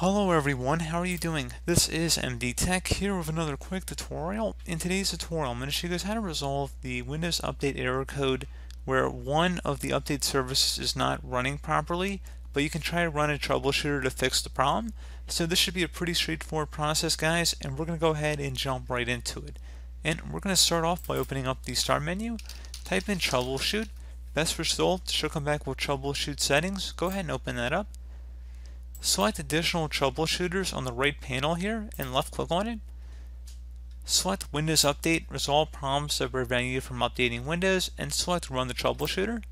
Hello everyone, how are you doing? This is MD Tech here with another quick tutorial. In today's tutorial, I'm going to show you guys how to resolve the Windows Update error code where one of the update services is not running properly, but you can try to run a troubleshooter to fix the problem. So this should be a pretty straightforward process guys, and we're going to go ahead and jump right into it. And we're going to start off by opening up the start menu, type in troubleshoot, best result should come back with troubleshoot settings, go ahead and open that up. Select additional troubleshooters on the right panel here and left click on it. Select Windows Update, resolve problems that prevent you from updating Windows, and select Run the Troubleshooter.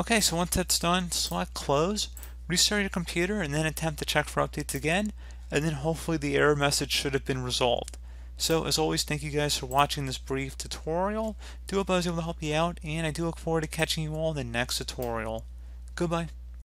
Okay, so once that's done, select close, restart your computer, and then attempt to check for updates again, and then hopefully the error message should have been resolved. So as always, thank you guys for watching this brief tutorial. Do hope I was able to help you out, and I do look forward to catching you all in the next tutorial. Goodbye.